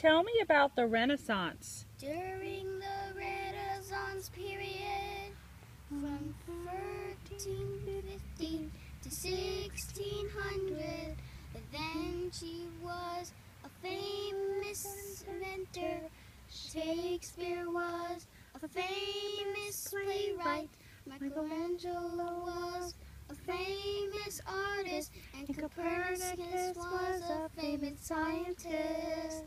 Tell me about the Renaissance. During the Renaissance period, from 1315 to 1600, da Vinci was a famous inventor. Shakespeare was a famous playwright. Michelangelo was a famous artist, and Copernicus was a famous scientist.